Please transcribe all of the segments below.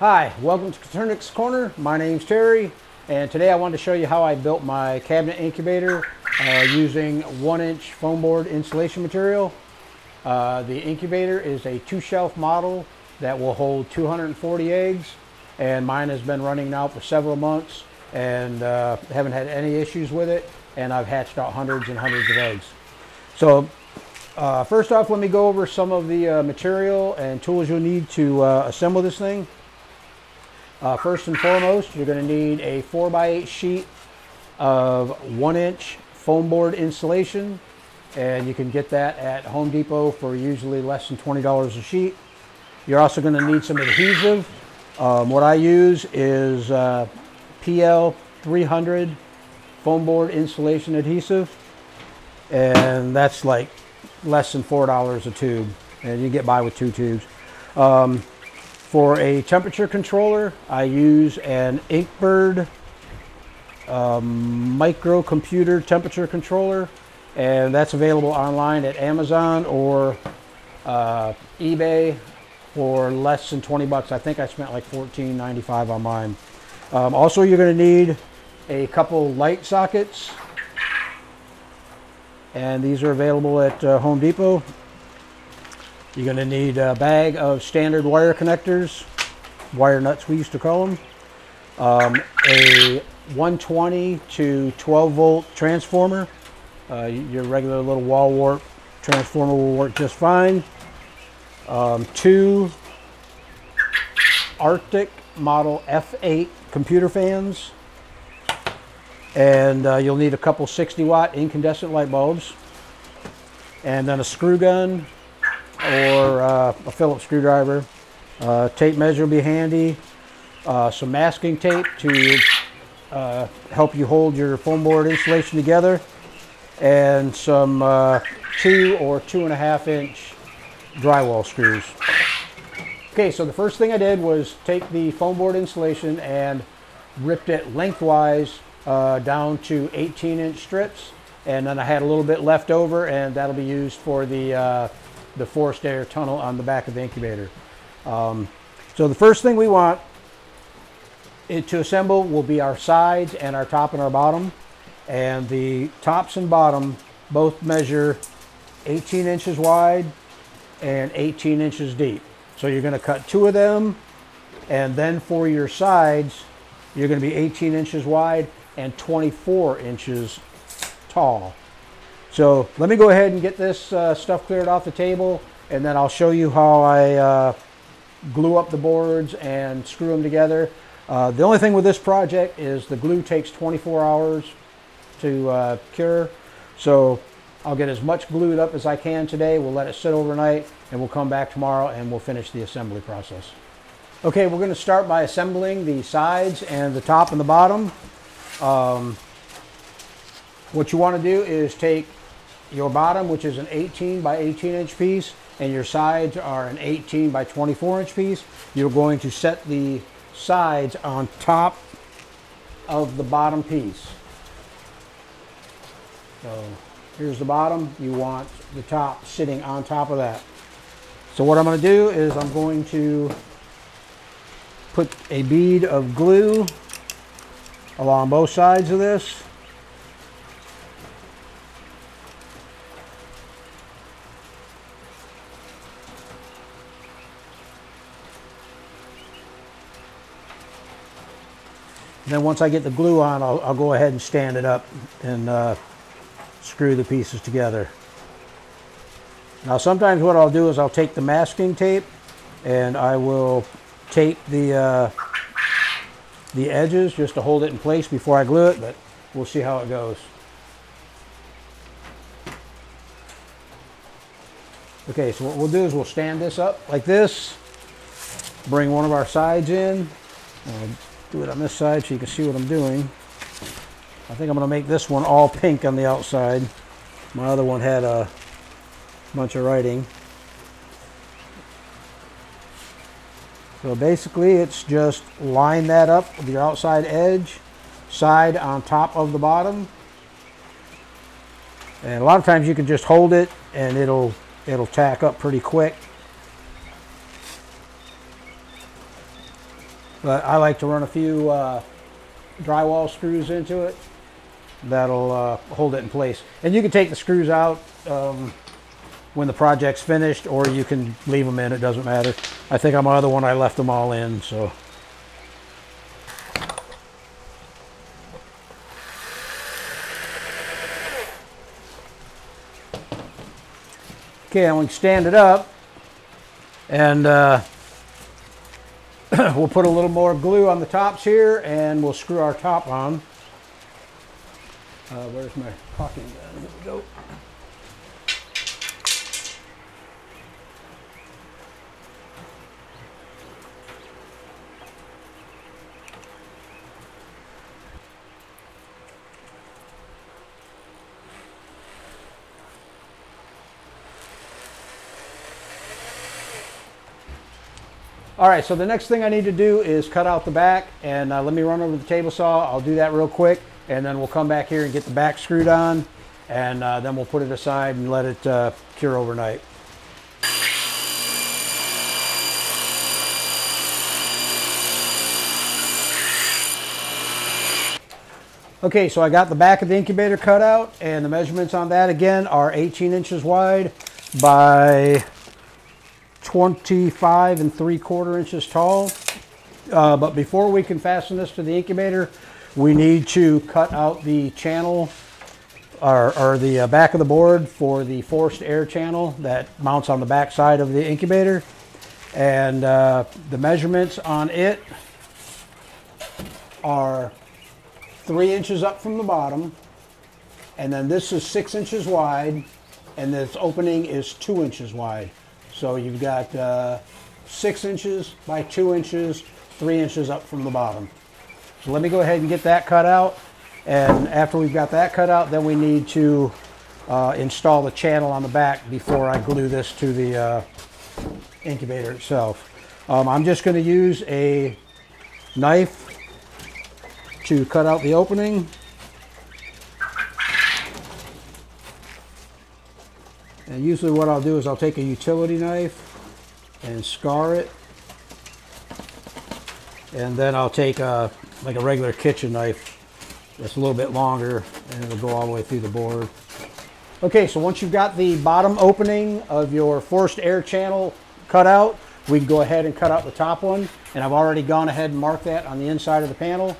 Hi, welcome to Coturnix Corner. My name's Terry, and today I wanted to show you how I built my cabinet incubator uh, using one inch foam board insulation material. Uh, the incubator is a two shelf model that will hold 240 eggs, and mine has been running now for several months and uh, haven't had any issues with it, and I've hatched out hundreds and hundreds of eggs. So uh, first off, let me go over some of the uh, material and tools you'll need to uh, assemble this thing. Uh, first and foremost, you're going to need a 4x8 sheet of 1 inch foam board insulation and you can get that at Home Depot for usually less than $20 a sheet. You're also going to need some adhesive. Um, what I use is uh, PL 300 foam board insulation adhesive and that's like less than $4 a tube and you get by with two tubes. Um, for a temperature controller, I use an Inkbird um, microcomputer temperature controller, and that's available online at Amazon or uh, eBay for less than 20 bucks. I think I spent like $14.95 on mine. Um, also, you're going to need a couple light sockets, and these are available at uh, Home Depot. You're going to need a bag of standard wire connectors, wire nuts we used to call them, um, a 120 to 12 volt transformer. Uh, your regular little wall wart transformer will work just fine. Um, two Arctic model F8 computer fans. And uh, you'll need a couple 60 watt incandescent light bulbs. And then a screw gun, or uh, a Phillips screwdriver. Uh, tape measure will be handy. Uh, some masking tape to uh, help you hold your foam board insulation together. And some uh, two or two and a half inch drywall screws. Okay, so the first thing I did was take the foam board insulation and ripped it lengthwise uh, down to 18 inch strips. And then I had a little bit left over and that'll be used for the the forced air tunnel on the back of the incubator. Um, so the first thing we want to assemble will be our sides and our top and our bottom. And the tops and bottom both measure 18 inches wide and 18 inches deep. So you're going to cut two of them and then for your sides you're going to be 18 inches wide and 24 inches tall. So let me go ahead and get this uh, stuff cleared off the table and then I'll show you how I uh, glue up the boards and screw them together. Uh, the only thing with this project is the glue takes 24 hours to uh, cure. So I'll get as much glued up as I can today. We'll let it sit overnight and we'll come back tomorrow and we'll finish the assembly process. Okay, we're going to start by assembling the sides and the top and the bottom. Um, what you want to do is take your bottom, which is an 18 by 18 inch piece, and your sides are an 18 by 24 inch piece, you're going to set the sides on top of the bottom piece. So here's the bottom. You want the top sitting on top of that. So what I'm going to do is I'm going to put a bead of glue along both sides of this. Then once I get the glue on, I'll, I'll go ahead and stand it up and uh, screw the pieces together. Now sometimes what I'll do is I'll take the masking tape and I will tape the uh, the edges just to hold it in place before I glue it, but we'll see how it goes. Okay, so what we'll do is we'll stand this up like this, bring one of our sides in, do it on this side so you can see what I'm doing. I think I'm going to make this one all pink on the outside. My other one had a bunch of writing. So basically it's just line that up with your outside edge, side on top of the bottom. And a lot of times you can just hold it and it'll it'll tack up pretty quick. But I like to run a few uh, drywall screws into it. That'll uh, hold it in place. And you can take the screws out um, when the project's finished or you can leave them in. It doesn't matter. I think on my other one I left them all in. So. Okay, I'm going to stand it up and uh, we'll put a little more glue on the tops here and we'll screw our top on. Uh, where's my caulking gun? Here we go. All right, so the next thing I need to do is cut out the back and uh, let me run over the table saw. I'll do that real quick and then we'll come back here and get the back screwed on and uh, then we'll put it aside and let it uh, cure overnight. Okay, so I got the back of the incubator cut out and the measurements on that again are 18 inches wide by 25 and 3 quarter inches tall. Uh, but before we can fasten this to the incubator, we need to cut out the channel or, or the uh, back of the board for the forced air channel that mounts on the back side of the incubator. And uh, the measurements on it are three inches up from the bottom. And then this is six inches wide and this opening is two inches wide. So you've got uh, six inches by two inches, three inches up from the bottom. So let me go ahead and get that cut out. And after we've got that cut out, then we need to uh, install the channel on the back before I glue this to the uh, incubator itself. Um, I'm just going to use a knife to cut out the opening And usually what I'll do is I'll take a utility knife and scar it. And then I'll take a, like a regular kitchen knife that's a little bit longer and it'll go all the way through the board. Okay, so once you've got the bottom opening of your forced air channel cut out, we can go ahead and cut out the top one. And I've already gone ahead and marked that on the inside of the panel.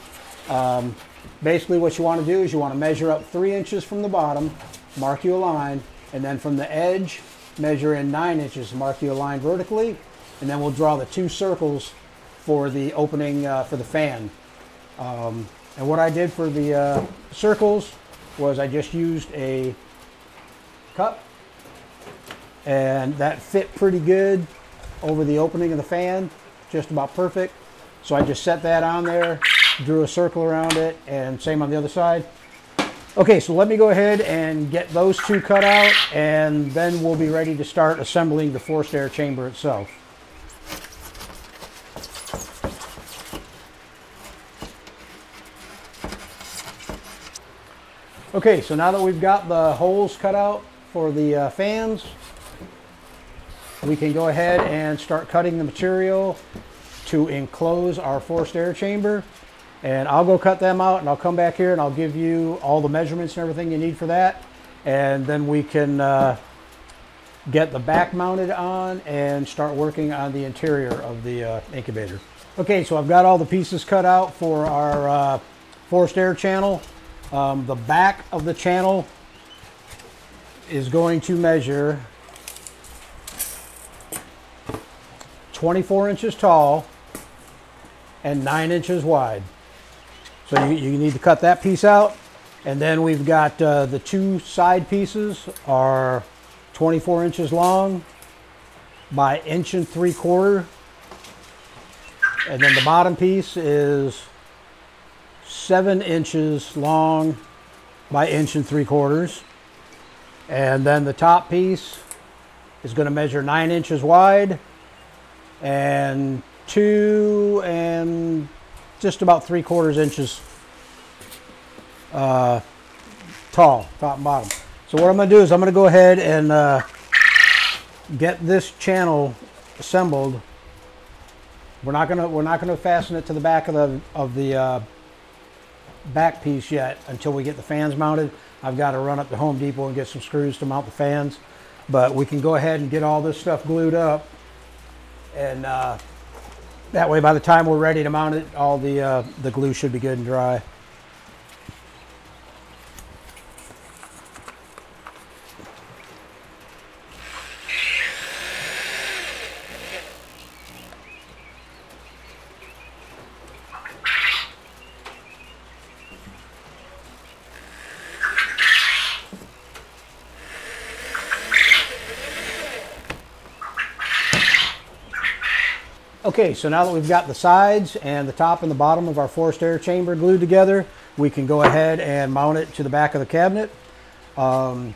Um, basically what you want to do is you want to measure up three inches from the bottom, mark you a line, and then from the edge, measure in nine inches, mark your line vertically, and then we'll draw the two circles for the opening uh, for the fan. Um, and what I did for the uh, circles was I just used a cup and that fit pretty good over the opening of the fan, just about perfect. So I just set that on there, drew a circle around it, and same on the other side. Okay, so let me go ahead and get those two cut out and then we'll be ready to start assembling the forced air chamber itself. Okay, so now that we've got the holes cut out for the uh, fans, we can go ahead and start cutting the material to enclose our forced air chamber. And I'll go cut them out and I'll come back here and I'll give you all the measurements and everything you need for that. And then we can uh, get the back mounted on and start working on the interior of the uh, incubator. Okay, so I've got all the pieces cut out for our uh, forced air channel. Um, the back of the channel is going to measure 24 inches tall and 9 inches wide. So you, you need to cut that piece out. And then we've got uh, the two side pieces are 24 inches long by inch and three quarter. And then the bottom piece is seven inches long by inch and three quarters. And then the top piece is going to measure nine inches wide and two and just about three quarters inches uh, tall, top and bottom. So what I'm going to do is I'm going to go ahead and uh, get this channel assembled We're not gonna we're not gonna fasten it to the back of the of the uh, back piece yet until we get the fans mounted. I've got to run up to Home Depot and get some screws to mount the fans, but we can go ahead and get all this stuff glued up, and uh, that way by the time we're ready to mount it, all the uh, the glue should be good and dry. Okay, so now that we've got the sides and the top and the bottom of our forced air chamber glued together, we can go ahead and mount it to the back of the cabinet. Um,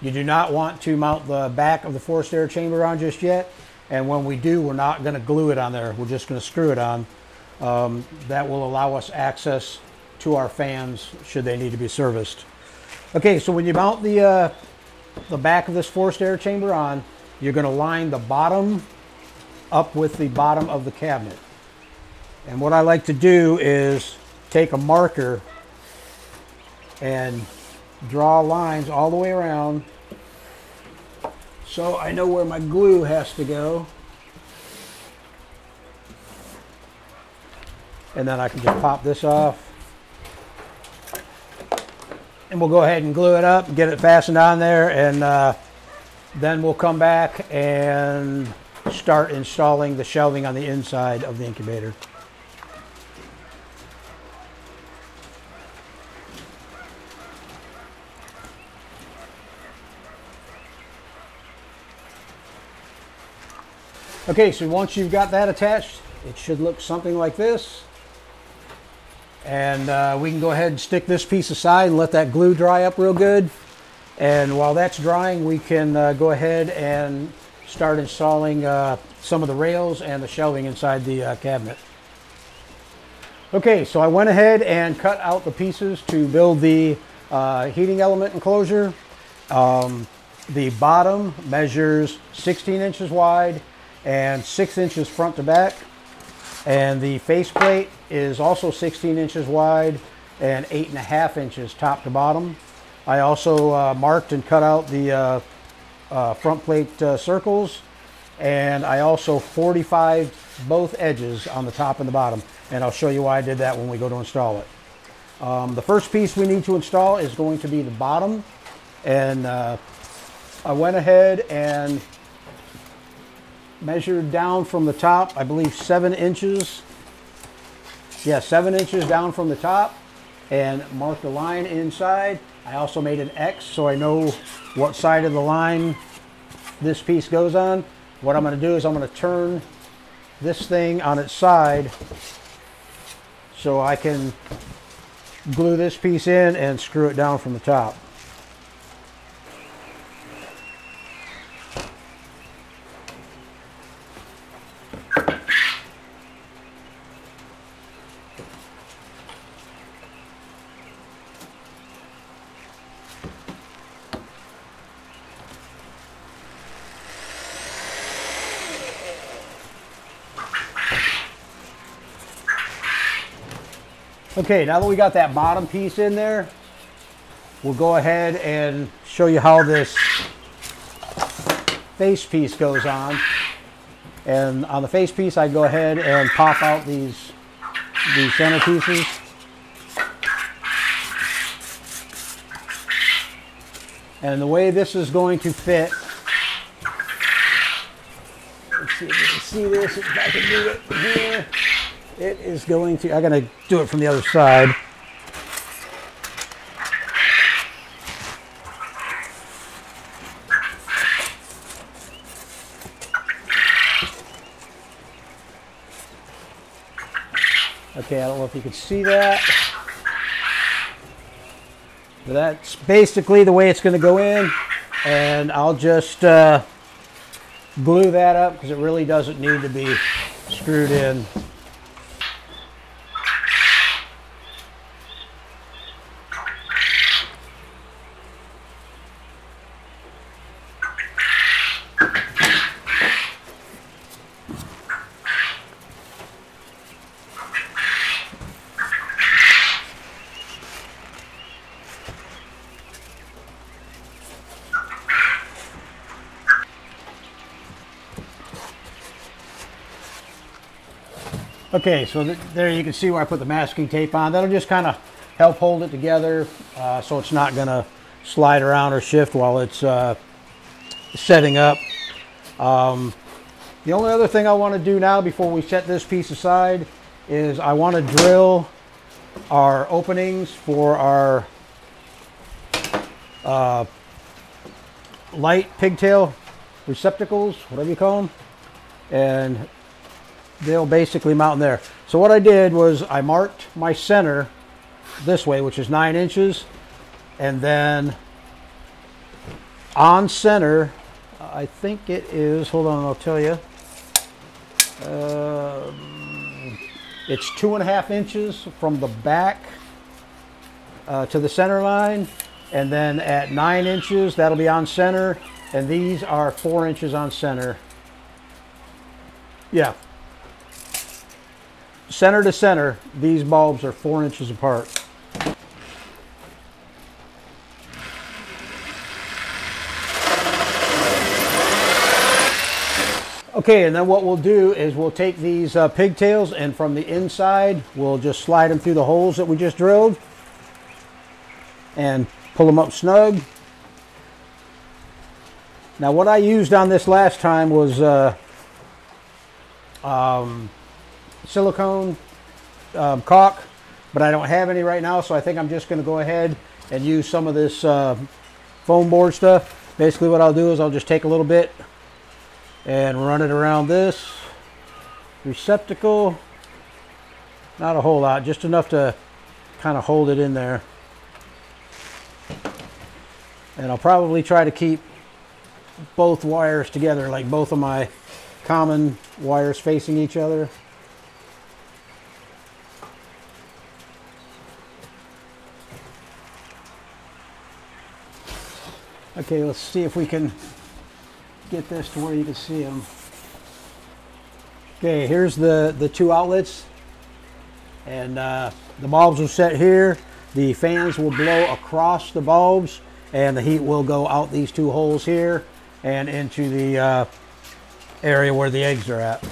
you do not want to mount the back of the forced air chamber on just yet. And when we do, we're not going to glue it on there. We're just going to screw it on. Um, that will allow us access to our fans should they need to be serviced. Okay, so when you mount the, uh, the back of this forced air chamber on, you're going to line the bottom up with the bottom of the cabinet. And what I like to do is take a marker and draw lines all the way around so I know where my glue has to go. And then I can just pop this off. And we'll go ahead and glue it up, get it fastened on there, and uh, then we'll come back and start installing the shelving on the inside of the incubator. Okay, so once you've got that attached, it should look something like this. And uh, we can go ahead and stick this piece aside and let that glue dry up real good. And while that's drying, we can uh, go ahead and start installing uh, some of the rails and the shelving inside the uh, cabinet. Okay, so I went ahead and cut out the pieces to build the uh, heating element enclosure. Um, the bottom measures 16 inches wide and 6 inches front to back. And the faceplate is also 16 inches wide and 8.5 inches top to bottom. I also uh, marked and cut out the uh, front plate uh, circles and I also 45 both edges on the top and the bottom and I'll show you why I did that when we go to install it. Um, the first piece we need to install is going to be the bottom and uh, I went ahead and measured down from the top I believe seven inches yeah seven inches down from the top and marked a line inside I also made an X so I know what side of the line this piece goes on. What I'm going to do is I'm going to turn this thing on its side so I can glue this piece in and screw it down from the top. Okay, now that we got that bottom piece in there, we'll go ahead and show you how this face piece goes on. And on the face piece, I go ahead and pop out these, these center pieces. And the way this is going to fit, let's see if you can see this, if I can do it here. It is going to, I'm going to do it from the other side. Okay, I don't know if you can see that. But that's basically the way it's going to go in. And I'll just uh, glue that up because it really doesn't need to be screwed in. Okay, so th there you can see where I put the masking tape on. That'll just kind of help hold it together uh, so it's not going to slide around or shift while it's uh, setting up. Um, the only other thing I want to do now before we set this piece aside is I want to drill our openings for our uh, light pigtail receptacles, whatever you call them. And they'll basically mount in there. So what I did was I marked my center this way, which is nine inches. And then on center, I think it is, hold on, I'll tell you. Um, it's two and a half inches from the back uh, to the center line. And then at nine inches, that'll be on center. And these are four inches on center. Yeah. Center to center, these bulbs are four inches apart. Okay, and then what we'll do is we'll take these uh, pigtails and from the inside, we'll just slide them through the holes that we just drilled and pull them up snug. Now what I used on this last time was uh, um, silicone um, caulk, but I don't have any right now, so I think I'm just going to go ahead and use some of this uh, foam board stuff. Basically what I'll do is I'll just take a little bit and run it around this receptacle. Not a whole lot, just enough to kind of hold it in there. And I'll probably try to keep both wires together, like both of my common wires facing each other. Okay, let's see if we can get this to where you can see them. Okay, here's the, the two outlets. And uh, the bulbs will set here. The fans will blow across the bulbs and the heat will go out these two holes here and into the uh, area where the eggs are at.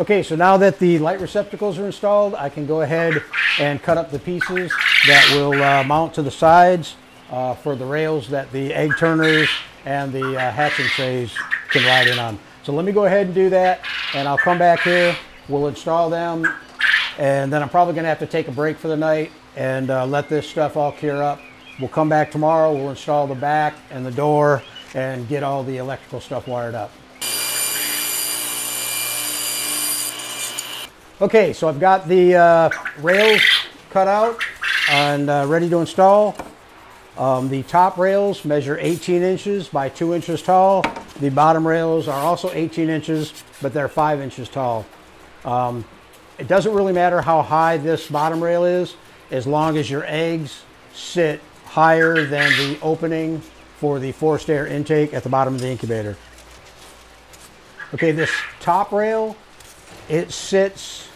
Okay, so now that the light receptacles are installed, I can go ahead and cut up the pieces that will uh, mount to the sides uh, for the rails that the egg turners and the uh, hatching trays can ride in on. So let me go ahead and do that and I'll come back here, we'll install them and then I'm probably gonna have to take a break for the night and uh, let this stuff all cure up. We'll come back tomorrow, we'll install the back and the door and get all the electrical stuff wired up. Okay, so I've got the uh, rails cut out and uh, ready to install. Um, the top rails measure 18 inches by 2 inches tall. The bottom rails are also 18 inches, but they're 5 inches tall. Um, it doesn't really matter how high this bottom rail is, as long as your eggs sit higher than the opening for the forced air intake at the bottom of the incubator. Okay, this top rail, it sits,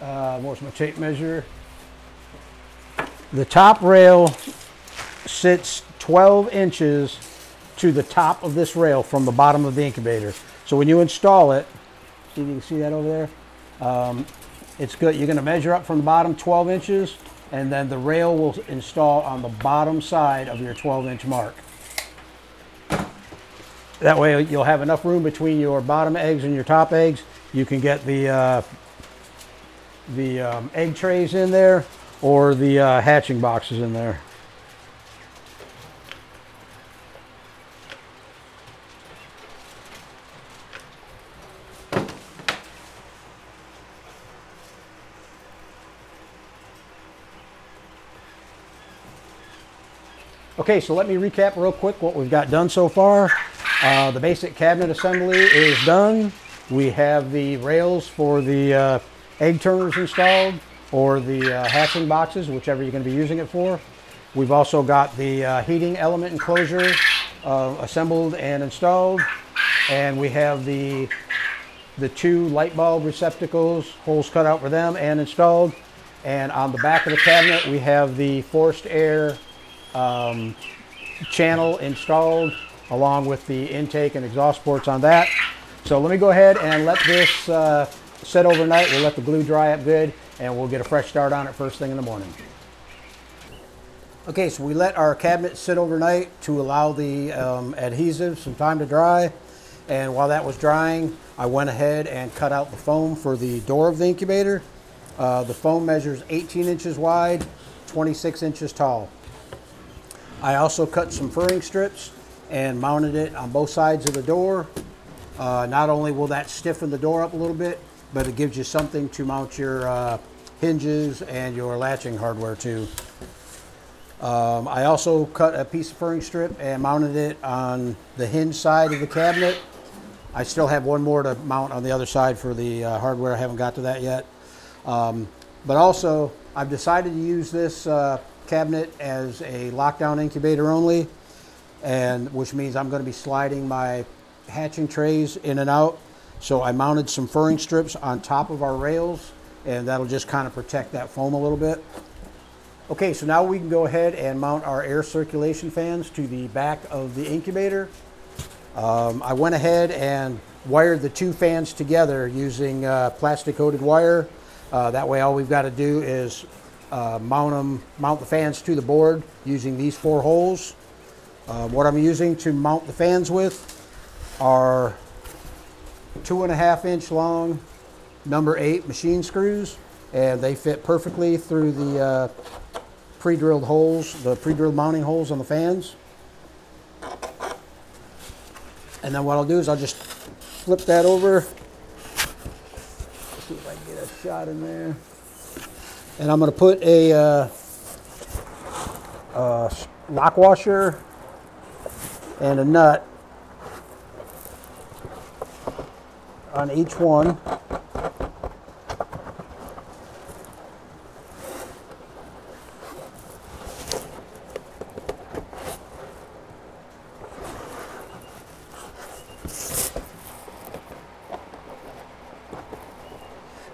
uh, what's my tape measure? The top rail sits 12 inches to the top of this rail from the bottom of the incubator. So when you install it, see you can see that over there? Um, it's good. You're going to measure up from the bottom 12 inches and then the rail will install on the bottom side of your 12 inch mark. That way you'll have enough room between your bottom eggs and your top eggs. You can get the, uh, the um, egg trays in there or the uh, hatching boxes in there. Okay, so let me recap real quick what we've got done so far. Uh, the basic cabinet assembly is done. We have the rails for the uh, egg turners installed or the uh, hatching boxes, whichever you're going to be using it for. We've also got the uh, heating element enclosure uh, assembled and installed. And we have the, the two light bulb receptacles, holes cut out for them and installed. And on the back of the cabinet, we have the forced air um, channel installed along with the intake and exhaust ports on that. So let me go ahead and let this uh, sit overnight. We'll let the glue dry up good and we'll get a fresh start on it first thing in the morning. Okay, so we let our cabinet sit overnight to allow the um, adhesive some time to dry. And while that was drying, I went ahead and cut out the foam for the door of the incubator. Uh, the foam measures 18 inches wide, 26 inches tall. I also cut some furring strips and mounted it on both sides of the door. Uh, not only will that stiffen the door up a little bit, but it gives you something to mount your uh, hinges and your latching hardware to. Um, I also cut a piece of furring strip and mounted it on the hinge side of the cabinet. I still have one more to mount on the other side for the uh, hardware. I haven't got to that yet. Um, but also, I've decided to use this uh, cabinet as a lockdown incubator only, and which means I'm going to be sliding my hatching trays in and out. So I mounted some furring strips on top of our rails, and that'll just kind of protect that foam a little bit. Okay, so now we can go ahead and mount our air circulation fans to the back of the incubator. Um, I went ahead and wired the two fans together using uh, plastic coated wire. Uh, that way all we've got to do is uh, mount, them, mount the fans to the board using these four holes. Uh, what I'm using to mount the fans with are two and a half inch long number eight machine screws and they fit perfectly through the uh, pre-drilled holes, the pre-drilled mounting holes on the fans. And then what I'll do is I'll just flip that over. see if I can get a shot in there. And I'm going to put a uh, uh, lock washer and a nut on each one.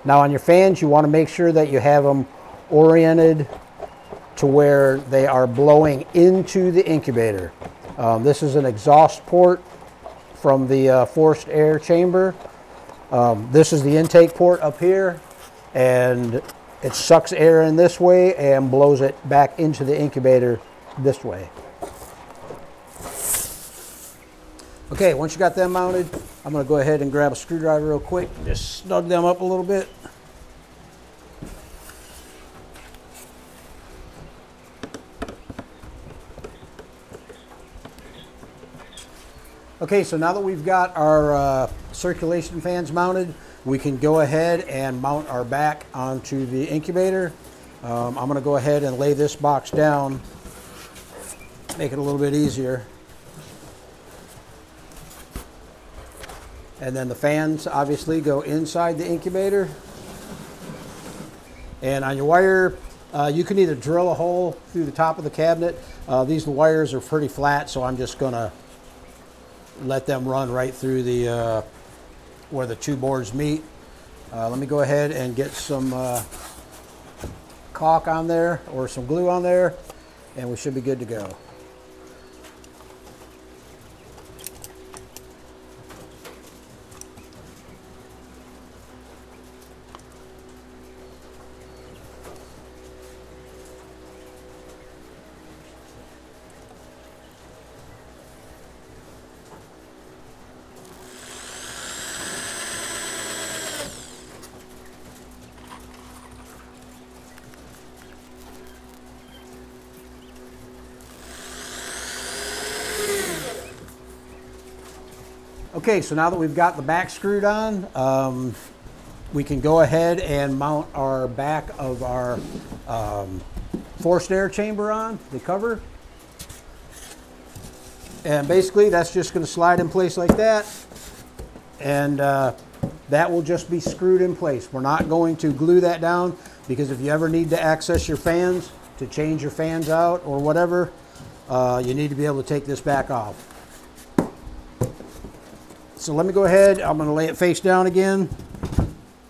Now on your fans, you want to make sure that you have them oriented to where they are blowing into the incubator. Um, this is an exhaust port from the uh, forced air chamber. Um, this is the intake port up here and it sucks air in this way and blows it back into the incubator this way. Okay, once you got them mounted, I'm going to go ahead and grab a screwdriver real quick and just snug them up a little bit. Okay, so now that we've got our uh, circulation fans mounted, we can go ahead and mount our back onto the incubator. Um, I'm going to go ahead and lay this box down, make it a little bit easier. And then the fans obviously go inside the incubator. And on your wire, uh, you can either drill a hole through the top of the cabinet. Uh, these wires are pretty flat, so I'm just to let them run right through the uh, where the two boards meet. Uh, let me go ahead and get some uh, caulk on there or some glue on there and we should be good to go. Okay, so now that we've got the back screwed on, um, we can go ahead and mount our back of our um, forced air chamber on, the cover. And basically that's just going to slide in place like that. And uh, that will just be screwed in place. We're not going to glue that down because if you ever need to access your fans, to change your fans out or whatever, uh, you need to be able to take this back off. So let me go ahead, I'm gonna lay it face down again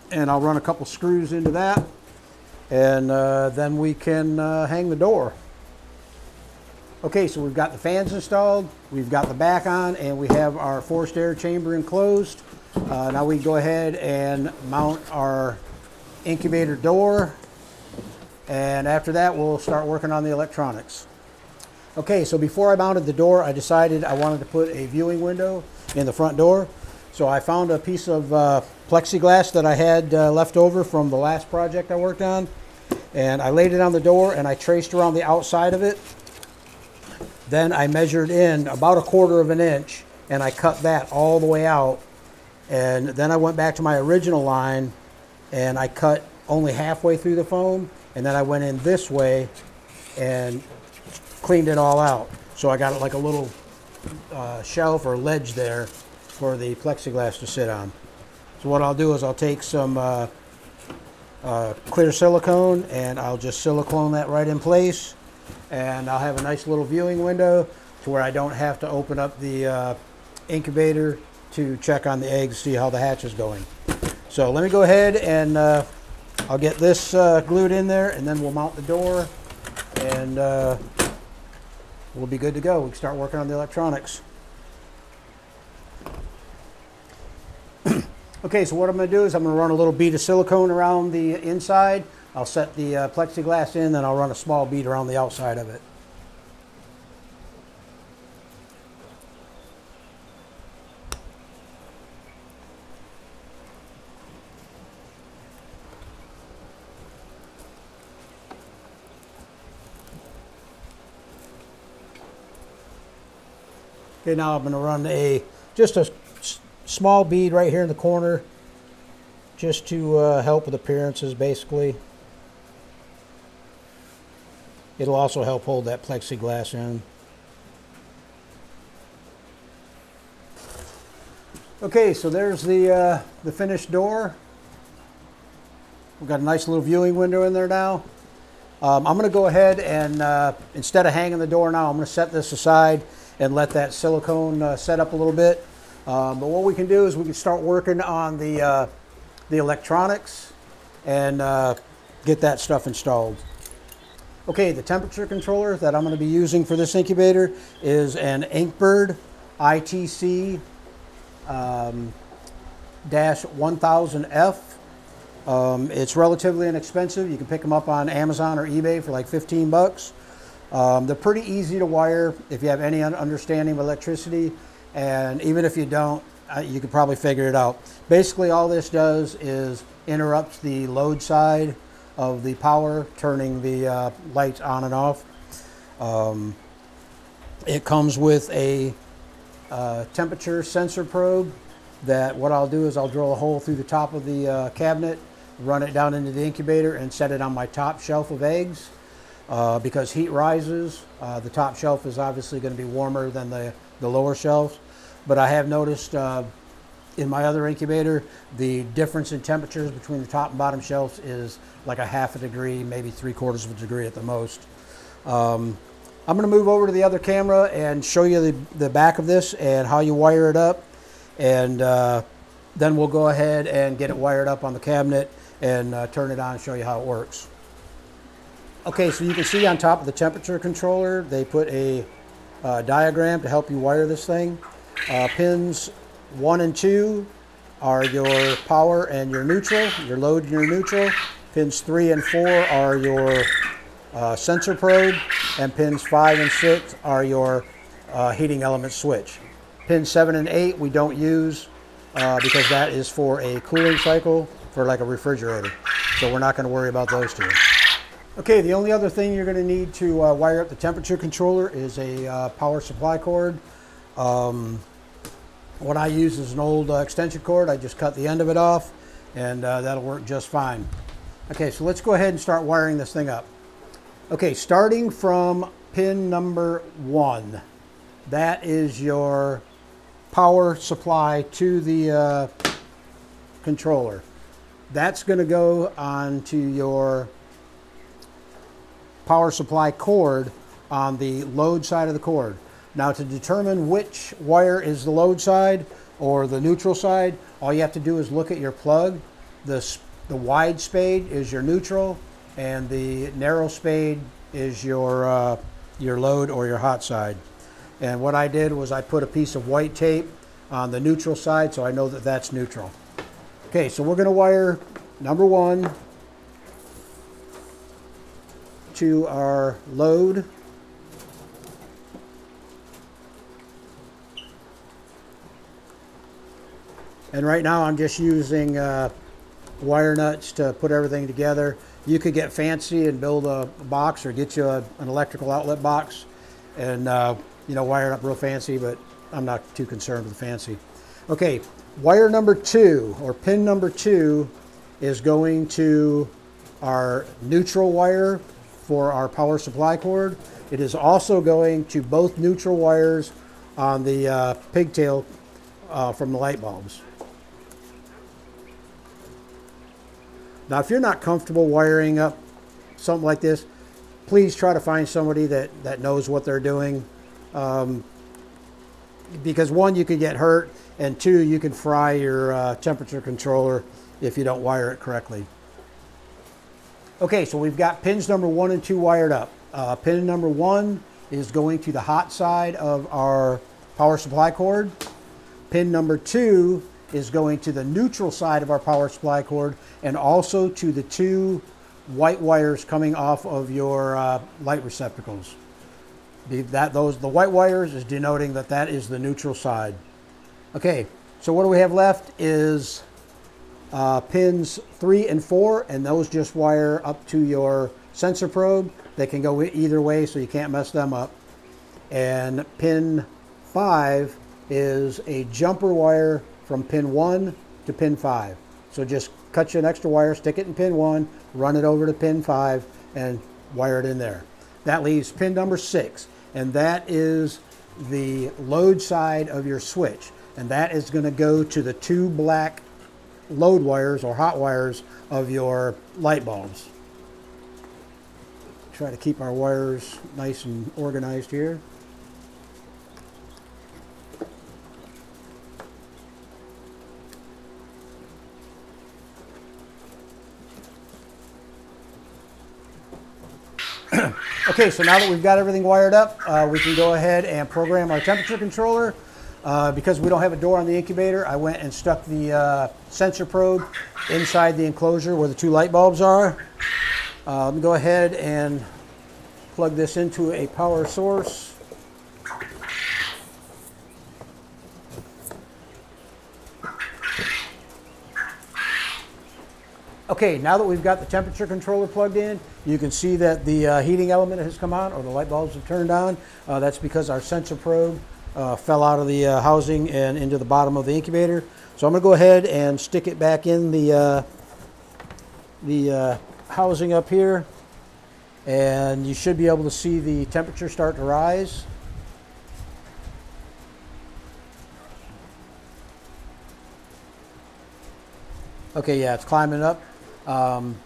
and I'll run a couple screws into that and uh, then we can uh, hang the door. Okay, so we've got the fans installed, we've got the back on, and we have our forced air chamber enclosed. Uh, now we go ahead and mount our incubator door. And after that, we'll start working on the electronics. Okay, so before I mounted the door, I decided I wanted to put a viewing window in the front door. So I found a piece of uh, plexiglass that I had uh, left over from the last project I worked on. And I laid it on the door and I traced around the outside of it. Then I measured in about a quarter of an inch and I cut that all the way out. And then I went back to my original line and I cut only halfway through the foam. And then I went in this way and cleaned it all out. So I got it like a little uh, shelf or ledge there for the plexiglass to sit on. So what I'll do is I'll take some uh, uh, clear silicone and I'll just silicone that right in place and I'll have a nice little viewing window to where I don't have to open up the uh, incubator to check on the eggs, see how the hatch is going. So let me go ahead and uh, I'll get this uh, glued in there and then we'll mount the door and we'll be good to go. We can start working on the electronics. okay, so what I'm going to do is I'm going to run a little bead of silicone around the inside. I'll set the uh, plexiglass in, then I'll run a small bead around the outside of it. Okay, now I'm going to run a just a small bead right here in the corner just to uh, help with appearances basically. It'll also help hold that plexiglass in. Okay, so there's the, uh, the finished door. We've got a nice little viewing window in there now. Um, I'm going to go ahead and uh, instead of hanging the door now, I'm going to set this aside and let that silicone uh, set up a little bit. Um, but what we can do is we can start working on the, uh, the electronics and uh, get that stuff installed. Okay, the temperature controller that I'm going to be using for this incubator is an Inkbird ITC um, dash 1000F. Um, it's relatively inexpensive. You can pick them up on Amazon or eBay for like 15 bucks. Um, they're pretty easy to wire if you have any understanding of electricity, and even if you don't, uh, you could probably figure it out. Basically, all this does is interrupts the load side of the power, turning the uh, lights on and off. Um, it comes with a uh, temperature sensor probe that what I'll do is I'll drill a hole through the top of the uh, cabinet, run it down into the incubator and set it on my top shelf of eggs. Uh, because heat rises, uh, the top shelf is obviously going to be warmer than the, the lower shelves. But I have noticed uh, in my other incubator, the difference in temperatures between the top and bottom shelves is like a half a degree, maybe three quarters of a degree at the most. Um, I'm going to move over to the other camera and show you the, the back of this and how you wire it up. And uh, then we'll go ahead and get it wired up on the cabinet and uh, turn it on and show you how it works. Okay, so you can see on top of the temperature controller, they put a uh, diagram to help you wire this thing. Uh, pins one and two are your power and your neutral, your load and your neutral. Pins three and four are your uh, sensor probe, and pins five and six are your uh, heating element switch. Pins seven and eight we don't use uh, because that is for a cooling cycle for like a refrigerator. So we're not going to worry about those two. Okay, the only other thing you're going to need to uh, wire up the temperature controller is a uh, power supply cord. Um, what I use is an old uh, extension cord. I just cut the end of it off and uh, that'll work just fine. Okay, so let's go ahead and start wiring this thing up. Okay, starting from pin number one, that is your power supply to the uh, controller. That's going to go onto your power supply cord on the load side of the cord. Now to determine which wire is the load side or the neutral side, all you have to do is look at your plug. The, the wide spade is your neutral and the narrow spade is your, uh, your load or your hot side. And what I did was I put a piece of white tape on the neutral side, so I know that that's neutral. Okay, so we're going to wire number one to our load. And right now I'm just using uh, wire nuts to put everything together. You could get fancy and build a, box or get you a, an electrical outlet box and uh, you know wire it up real fancy, but I'm not too concerned with the fancy. Okay, wire number two or pin number two is going to our neutral wire for our power supply cord. It is also going to both neutral wires on the uh, pigtail uh, from the light bulbs. Now, if you're not comfortable wiring up something like this, please try to find somebody that, that knows what they're doing. Um, because one, you could get hurt, and two, you can fry your uh, temperature controller if you don't wire it correctly. Okay, so we've got pins number one and two wired up. Uh, pin number one is going to the hot side of our power supply cord. Pin number two is going to the neutral side of our power supply cord and also to the two white wires coming off of your uh, light receptacles. The, that, those, the white wires is denoting that that is the neutral side. Okay, so what do we have left is uh, pins 3 and 4, and those just wire up to your sensor probe. They can go either way, so you can't mess them up. And pin 5 is a jumper wire from pin 1 to pin 5. So just cut you an extra wire, stick it in pin 1, run it over to pin 5, and wire it in there. That leaves pin number 6, and that is the load side of your switch. And that is going to go to the two black load wires or hot wires of your light bulbs. Try to keep our wires nice and organized here. okay, so now that we've got everything wired up, uh, we can go ahead and program our temperature controller. Uh, because we don't have a door on the incubator, I went and stuck the uh, sensor probe inside the enclosure where the two light bulbs are. Uh, let me go ahead and plug this into a power source. Okay, now that we've got the temperature controller plugged in, you can see that the uh, heating element has come on or the light bulbs have turned on. Uh, that's because our sensor probe uh, fell out of the uh, housing and into the bottom of the incubator. So I'm going to go ahead and stick it back in the, uh, the uh, housing up here. And you should be able to see the temperature start to rise. Okay, yeah, it's climbing up. Um,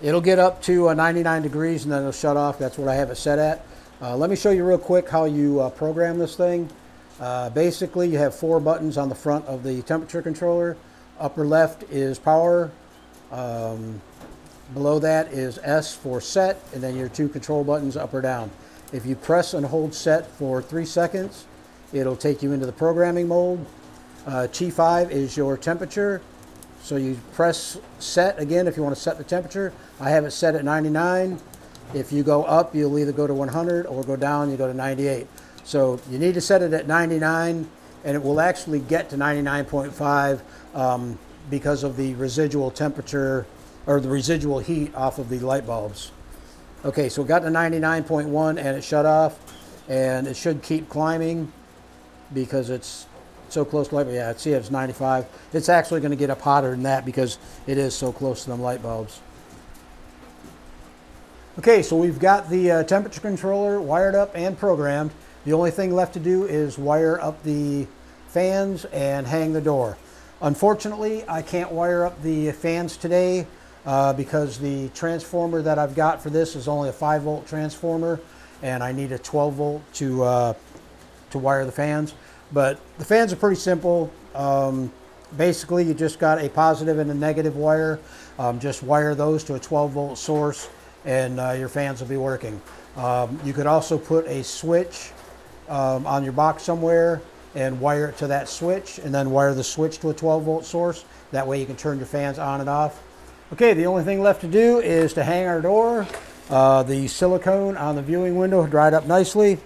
it'll get up to uh, 99 degrees and then it'll shut off. That's what I have it set at. Uh, let me show you real quick how you uh, program this thing. Uh, basically, you have four buttons on the front of the temperature controller. Upper left is power. Um, below that is S for set, and then your two control buttons up or down. If you press and hold set for three seconds, it'll take you into the programming mode. Uh, T5 is your temperature. So you press set again if you want to set the temperature. I have it set at 99. If you go up, you'll either go to 100 or go down, you go to 98. So you need to set it at 99 and it will actually get to 99.5 um, because of the residual temperature or the residual heat off of the light bulbs. Okay, so it got to 99.1 and it shut off and it should keep climbing because it's so close to light. Yeah, see, it's 95. It's actually going to get up hotter than that because it is so close to them light bulbs. Okay, so we've got the uh, temperature controller wired up and programmed. The only thing left to do is wire up the fans and hang the door. Unfortunately, I can't wire up the fans today uh, because the transformer that I've got for this is only a 5 volt transformer and I need a 12 volt to, uh, to wire the fans. But the fans are pretty simple. Um, basically, you just got a positive and a negative wire. Um, just wire those to a 12 volt source and uh, your fans will be working. Um, you could also put a switch um, on your box somewhere and wire it to that switch and then wire the switch to a 12 volt source. That way you can turn your fans on and off. Okay, the only thing left to do is to hang our door. Uh, the silicone on the viewing window dried up nicely.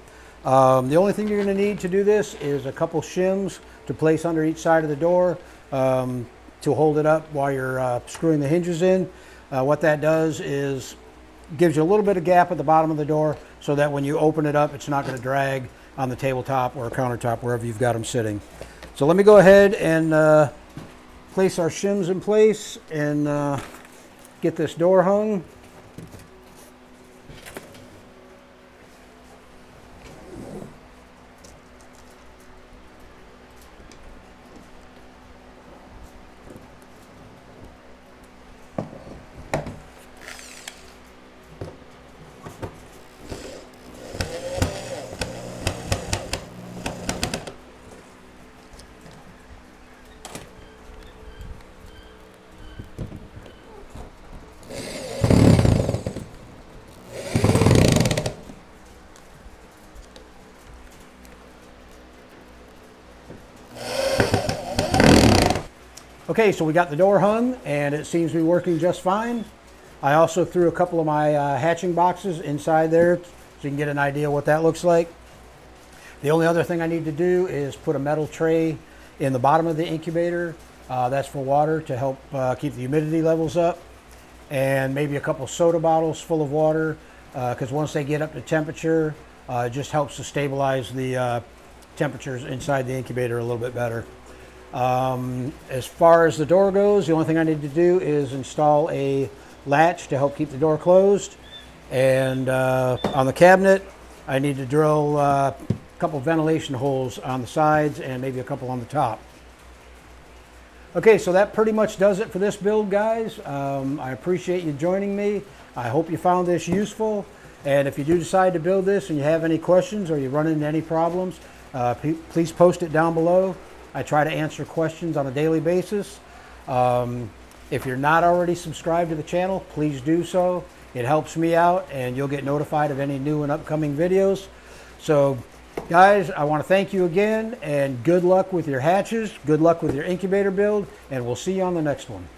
Um, the only thing you're going to need to do this is a couple shims to place under each side of the door um, to hold it up while you're uh, screwing the hinges in. Uh, what that does is gives you a little bit of gap at the bottom of the door so that when you open it up, it's not going to drag on the tabletop or countertop, wherever you've got them sitting. So let me go ahead and uh, place our shims in place and uh, get this door hung. Okay, so we got the door hung and it seems to be working just fine. I also threw a couple of my uh, hatching boxes inside there so you can get an idea what that looks like. The only other thing I need to do is put a metal tray in the bottom of the incubator. Uh, that's for water to help uh, keep the humidity levels up. And maybe a couple soda bottles full of water because once they get up to temperature, uh, it just helps to stabilize the uh, temperatures inside the incubator a little bit better. Um, as far as the door goes, the only thing I need to do is install a latch to help keep the door closed. And uh, on the cabinet, I need to drill uh, a couple ventilation holes on the sides and maybe a couple on the top. Okay, so that pretty much does it for this build, guys. Um, I appreciate you joining me. I hope you found this useful. And if you do decide to build this and you have any questions or you run into any problems, uh, please post it down below. I try to answer questions on a daily basis. Um, if you're not already subscribed to the channel, please do so. It helps me out and you'll get notified of any new and upcoming videos. So guys, I want to thank you again and good luck with your hatches. Good luck with your incubator build and we'll see you on the next one.